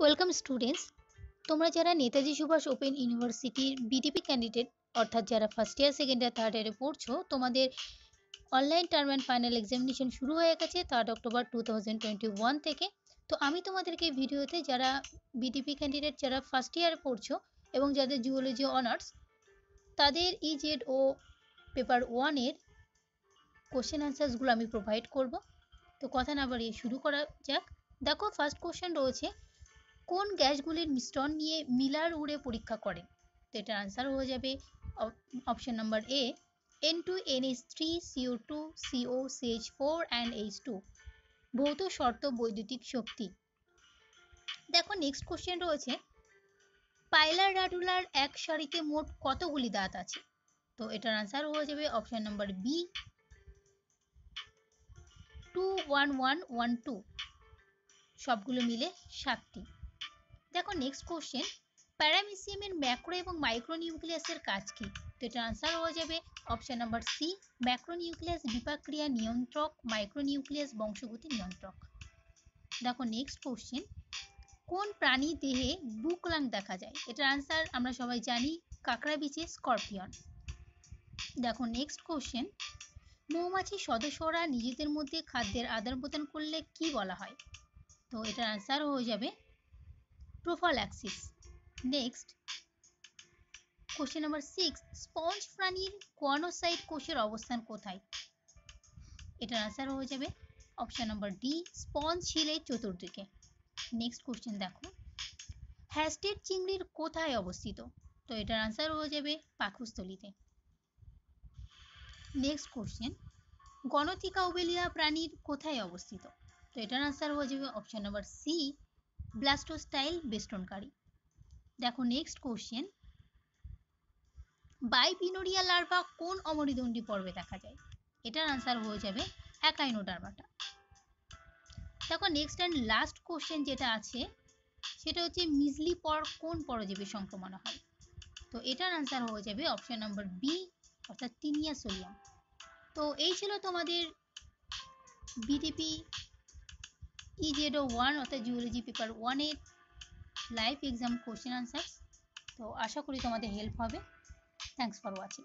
Welcome students তোমরা যারা Netaji Subhash open ইউনিভার্সিটির বিটিপি ক্যান্ডিডেট অর্থাৎ যারা first year second year third ইয়ারে পড়ছো, তোমাদের online term and final examination শুরু হয়ে গেছে থার্ড অক্টোবর টু থেকে। তো আমি তোমাদেরকে ভিডিওতে যারা বিটিপি ক্যান্ডিডেট যারা ফার্স্ট ইয়ারে পড়ছো এবং যাদের জুওলজি অনার্স তাদের ইজেড ও পেপার ওয়ানের কোশ্চেন অ্যান্সার্সগুলো আমি প্রোভাইড করব। তো কথা না বাড়িয়ে শুরু করা যাক। দেখো ফার্স্ট কোশ্চেন রয়েছে কোন গ্যাসগুলির মিশ্রণ নিয়ে মিলার উড়ে পরীক্ষা করেন তো এটার আনসার হয়ে যাবে option number A N two N H three CO two CO CH four and H two ভৌত শর্ত বৈদ্যুতিক শক্তি। দেখো নেক্সট কোশ্চেন রয়েছে, পাইলার রাডুলার এক সারিতে মোট কতগুলি দাঁত আছে? তো এটার আনসার হয়ে যাবে option number B two one one one two সবগুলো মিলে সাতটি। দেখো নেক্সট কোশ্চেন প্যারামিসিয়ামের ম্যাক্রো এবং মাইক্রো নিউক্লিয়াসের কাজ কি? তো এটার আনসার হয়ে যাবে option number C macro nucleus বিপাক্রিয়া নিয়ন্ত্রক মাইক্রো নিউক্লিয়াস বংশগতি নিয়ন্ত্রক। দেখো নেক্সট কোশ্চেন কোন প্রাণী দেহে বুকলাং দেখা যায়? এটার আনসার আমরা সবাই জানি কাঁকড়া বিচে স্করপিয়ন। দেখো নেক্সট কোশ্চেন মৌমাছির সদস্যরা নিজেদের মধ্যে খাদ্যের আদান প্রদান করলে কি বলা হয়? তো এটার আনসার হয়ে যাবে prophylaxis next question number six sponge প্রাণীর কোয়ানোসাইট কোষের অবস্থান কোথায়? এটার আনসার হয়ে যাবে অপশন নাম্বার ডি স্পঞ্জ শিলের চতুর্দিকে। নেক্সট কোশ্চেন দেখো, হ্যাস্টেড চিংড়ির কোথায় অবস্থিত? তো এটার আনসার হয়ে যাবে পাকস্থলিতে। নেক্সট কোশ্চেন গণতিকা ওবেলিয়া প্রাণীর কোথায় অবস্থিত? তো এটার আনসার হয়ে যাবে অপশন নাম্বার সি ব্লাস্টোস্টাইল বেষ্টনকারী। দেখো নেক্সট কোশ্চেন বাইপিনোরিয়া লার্ভা কোন অমরিদণ্ডী পর্বে দেখা যায়? এটার আনসার হয়ে যাবে অ্যাকাইনোডার্মাটা দেখো নেক্সট অ্যান্ড লাস্ট কোশ্চেন যেটা আছে, সেটা হচ্ছে মিজলি পর কোন পরজীবী সংক্রমণ হয়? তো এটার আনসার হয়ে যাবে অপশন নাম্বার বি অর্থাৎ তিনিয়া সোলিয়াম। তো এই ছিল তোমাদের বিটিপি ইজেডো ওয়ান অর্থাৎ জিওলজি পেপার ওয়ানের লাইভ এক্সাম কোশ্চেন আনসার তো আশা করি তোমাদের হেল্প হবে। Thanks for watching